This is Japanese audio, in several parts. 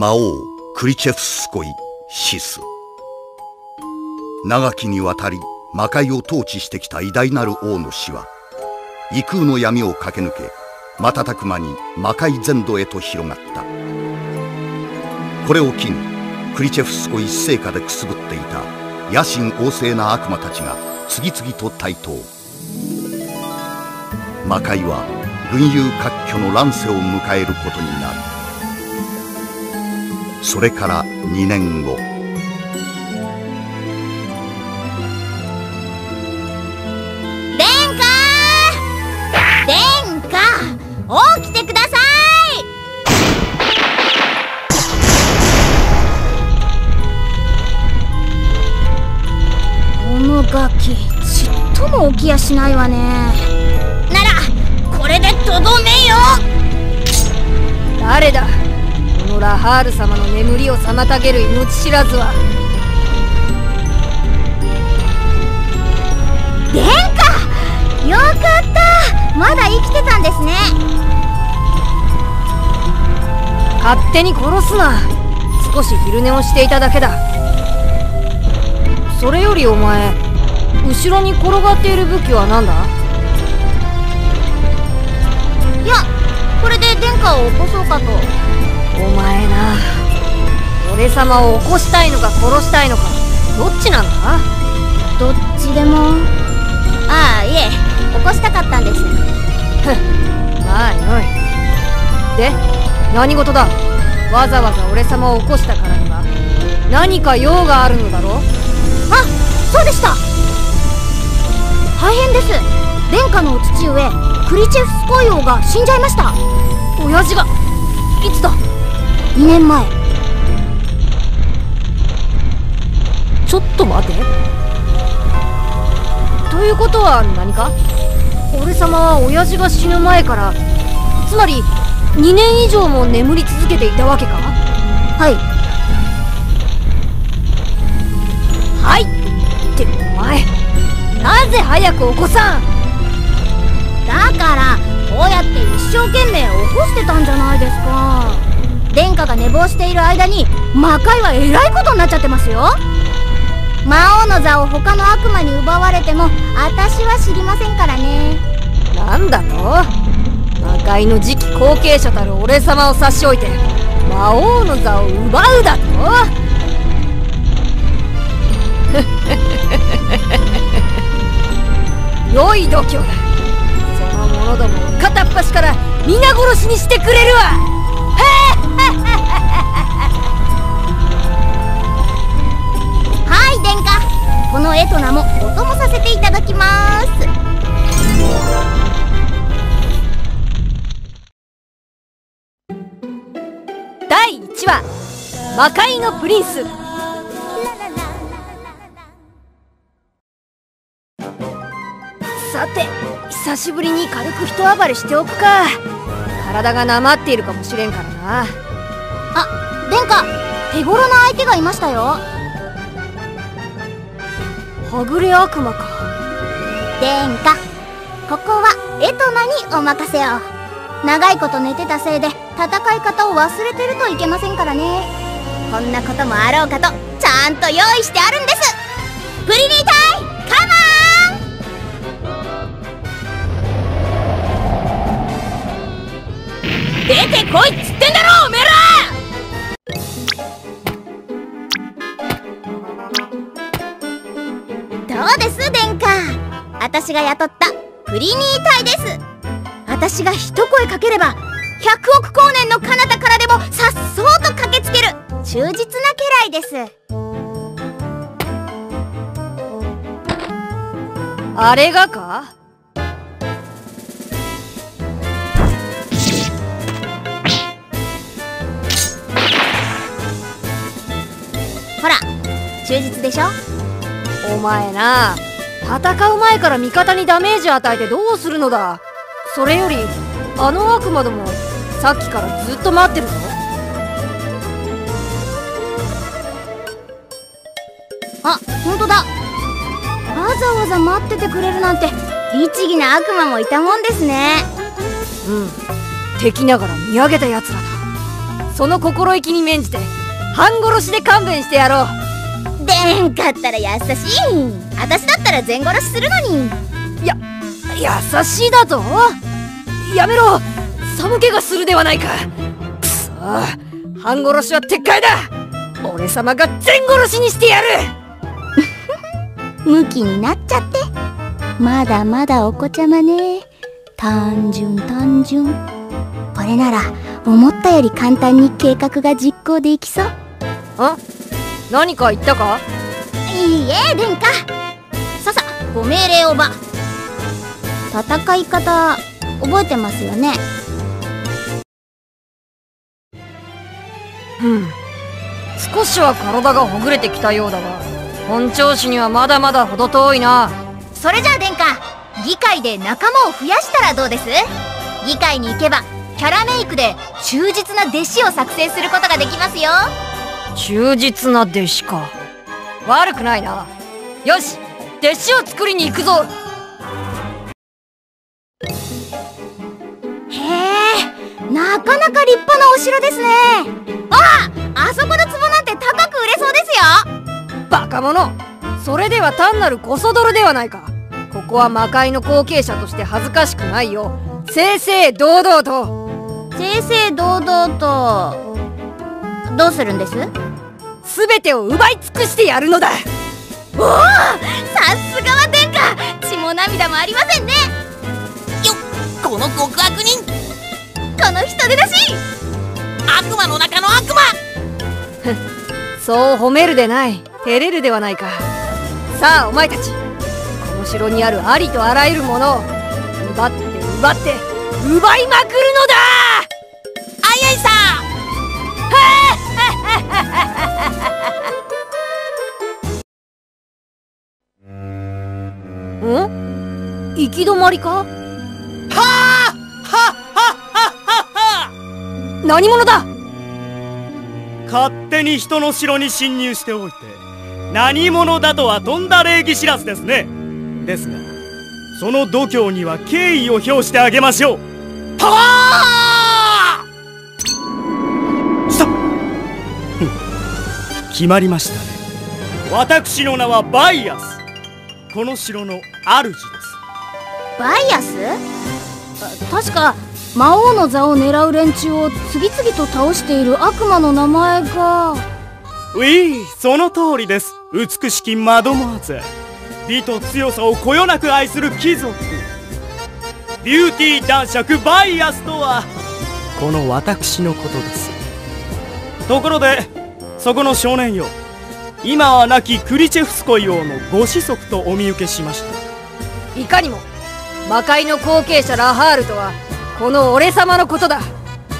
魔王クリチェフスコイシス。長きにわたり魔界を統治してきた偉大なる王の死は異空の闇を駆け抜け瞬く間に魔界全土へと広がった。これを機にクリチェフスコ一世下でくすぶっていた野心旺盛な悪魔たちが次々と台頭。魔界は群雄割拠の乱世を迎えることになる。それから2年後。起きてください！このガキちっとも起きやしないわね。ならこれでとどめよ誰だ？このラハール様の眠りを妨げる命知らずは。殿下！よかった！まだ生きてたんですね。勝手に殺すな。少し昼寝をしていただけだ。それよりお前後ろに転がっている武器は何だ？いやこれで殿下を起こそうかとお前な。俺様を起こしたいのか殺したいのかどっちなんだ？どっちでも。ああいえ起こしたかったんです。ふんまあよい。で何事だ？わざわざ俺様を起こしたからには何か用があるのだろう？あそうでした。大変です。殿下のお父上クリチェフスコイ王が死んじゃいました。親父がいつだ？2年前。ちょっと待て。ということは何か？俺様は親父が死ぬ前からつまり2年以上も眠り続けていたわけか？はい。はい。ってお前なぜ早く起こさん？だからこうやって一生懸命起こしてたんじゃないですか殿下が寝坊している間に魔界はえらいことになっちゃってますよ。魔王の座を他の悪魔に奪われても私は知りませんからね。なんだと？魔界の次期後継者たる俺様を差し置いて魔王の座を奪うだと？良い度胸だ。その者どもを片っ端から皆殺しにしてくれるわ！はい殿下この絵と名もお供させていただきます。第1話。魔界のプリンス。さて久しぶりに軽く一暴れしておくか。体がなまっているかもしれんからな。あ殿下。手頃な相手がいましたよはぐれ悪魔か。殿下ここはエトナにお任せを長いこと寝てたせいで戦い方を忘れてるといけませんからね。こんなこともあろうかとちゃんと用意してあるんです。プリリータイカモン！出てこいっつ私が雇ったプリニータイです。私が一声かければ100億光年の彼方からでもさっそうと駆けつける忠実な家来です。あれがか？ほら忠実でしょ？お前な戦う前から味方にダメージ与えてどうするのだ？それよりあの悪魔どもさっきからずっと待ってるぞ。あ本当だ。わざわざ待っててくれるなんて律儀な悪魔もいたもんですね。うん。敵ながら見上げた奴らだ。その心意気に免じて半殺しで勘弁してやろうでんかったら優しい。私だったら全殺しするのに。や優しいだとやめろ。寒気がするではないか。くそ。半殺しは撤回だ。俺様が全殺しにしてやる。ムキになっちゃって。まだまだお子ちゃまね。単純単純。これなら思ったより簡単に計画が実行できそう。あ？何か言ったか？いいえ殿下。ささご命令をば。戦い方覚えてますよね？うん。少しは体がほぐれてきたようだが本調子にはまだまだ程遠いな。それじゃあ殿下。議会で仲間を増やしたらどうです？議会に行けばキャラメイクで忠実な弟子を作成することができますよ忠実な弟子か。悪くないな。よし弟子を作りに行くぞ。へえなかなか立派なお城ですね。ああそこの壺なんて高く売れそうですよ。バカ者。それでは単なるコソ泥ではないか。ここは魔界の後継者として恥ずかしくないよ。正々堂々と。正々堂々と。どうするんです？全てを奪い尽くしてやるのだ。おおさすがは殿下。血も涙もありませんね。よこの極悪人。この人出だし。悪魔の中の悪魔。そう褒めるでない。照れるではないか。さあお前たち。この城にあるありとあらゆるものを奪って奪って奪いまくるのだ。あいあいさ。ん 行き止まりか？はあ！はははは何者だ？勝手に人の城に侵入しておいて何者だとはとんだ礼儀知らずですね。ですがその度胸には敬意を表してあげましょう。パワーストップ！決まりましたね。私の名はバイアス。この城の主ですバイアス？確か魔王の座を狙う連中を次々と倒している悪魔の名前が。ウィーその通りです。美しきマドモアゼ美と強さをこよなく愛する貴族。ビューティー男爵バイアスとは。この私のことです。ところでそこの少年よ。今は亡きクリチェフスコイ王のご子息とお見受けしました。いかにも魔界の後継者ラハールとはこの俺様のことだ。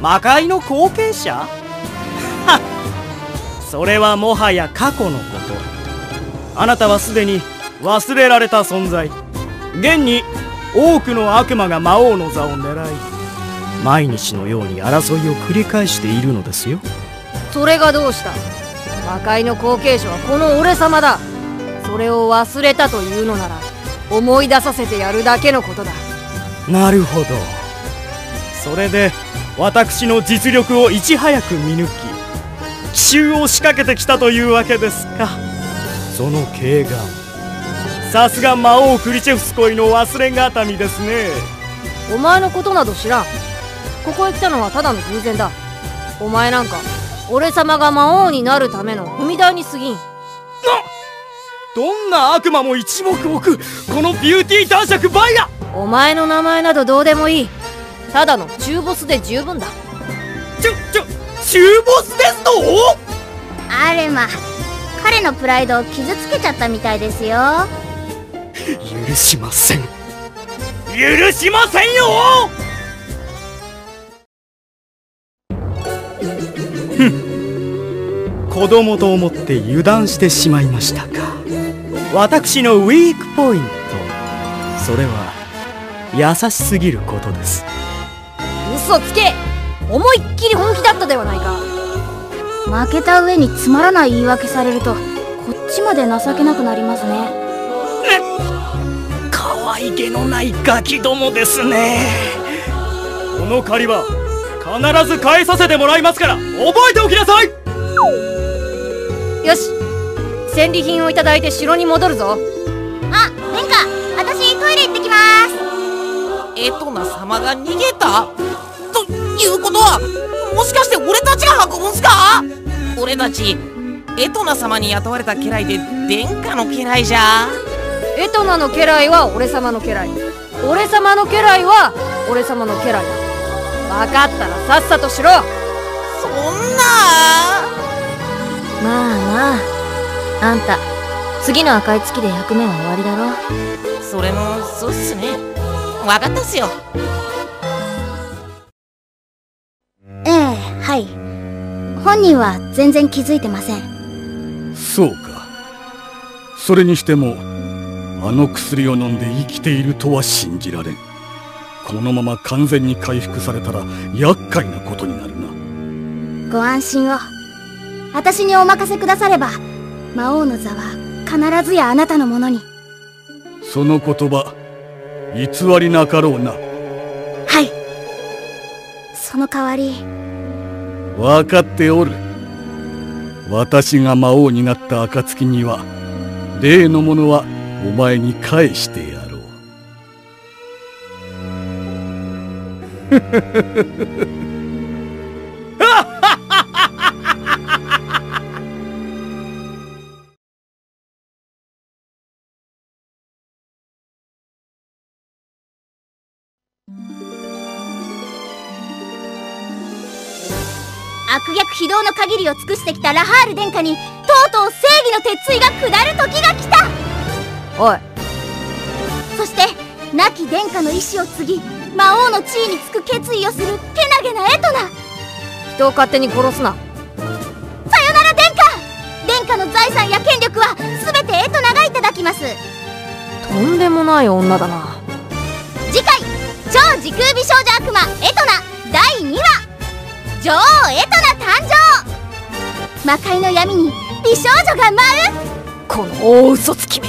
魔界の後継者？は それはもはや過去のこと。あなたはすでに忘れられた存在。現に多くの悪魔が魔王の座を狙い毎日のように争いを繰り返しているのですよ。それがどうした？魔界の後継者はこの俺様だ。それを忘れたというのなら思い出させてやるだけのことだ。なるほど。それで私の実力をいち早く見抜き奇襲を仕掛けてきたというわけですか。その慶願さすが魔王クリチェフスコイの忘れがたみですね。お前のことなど知らん。ここへ来たのはただの偶然だ。お前なんか俺様が魔王になるための踏み台に過ぎんどんな悪魔も一目置く。このビューティー男爵バイア。お前の名前などどうでもいい。ただの中ボスで十分だ。ちょちょ中ボスですとあれま彼のプライドを傷つけちゃったみたいですよ。許しません。許しませんよ！ふん。子供と思って油断してしまいました。か私のウィークポイント。それは優しすぎることです。嘘つけ。思いっきり本気だったではないか。負けた上につまらない言い訳されるとこっちまで情けなくなりますね。可愛げのないガキどもですね。この借りは必ず返させてもらいますから覚えておきなさい戦利品をいただいて城に戻るぞ。あ殿下私トイレ行ってきます。エトナ様が逃げた？ということはもしかして俺たちが運ぶんすか？俺たちエトナ様に雇われた家来で殿下の家来じゃ。エトナの家来は俺様の家来。俺様の家来は俺様の家来だ。分かったらさっさとしろそんな。まあまああんた次の赤い月で役目は終わりだろ？それもそうっすね。分かったっすよ。ええはい。本人は全然気づいてません。そうか。それにしてもあの薬を飲んで生きているとは信じられん。このまま完全に回復されたら厄介なことになるな。ご安心を。私にお任せくだされば魔王の座は必ずやあなたのものに。その言葉偽りなかろうな。はい。その代わり。分かっておる。私が魔王になった暁には例のものはお前に返してやろう 悪逆非道の限りを尽くしてきたラハール殿下にとうとう正義の鉄槌が下る時が来た。おい。そして亡き殿下の意志を継ぎ魔王の地位につく決意をするけなげなエトナ。人を勝手に殺すな。さよなら殿下。殿下の財産や権力は全てエトナがいただきます。とんでもない女だな。次回超時空美少女悪魔エトナ第2話女王エトナ誕生。魔界の闇に美少女が舞う。この大嘘つきめ。